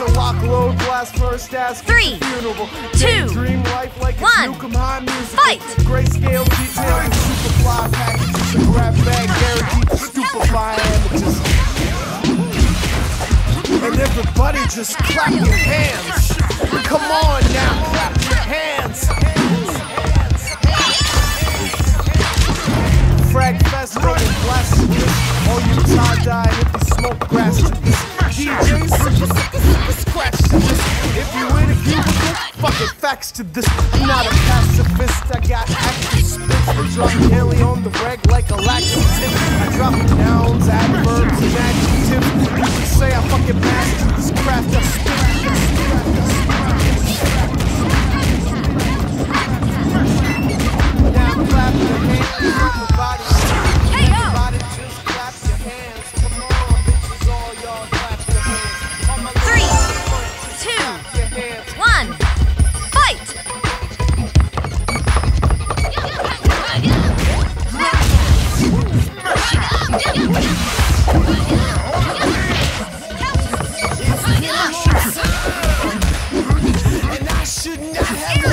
A lock, load, blast, first ass. Three, funeral. two, Dream life like one. Music. Fight. Grayscale detail and super packages. A grab bag guaranteed to stupefy amateurs. And everybody just clap your hands. Come on now, clap your hands. Frag fest, rolling blast facts to this. I'm not a pacifist, I got active spits for drawing daily on the reg like a laxative. I drop nouns, adverbs, and adjectives. You can say I fucking mastered this craft. I spit, I spit, I spit. Ew.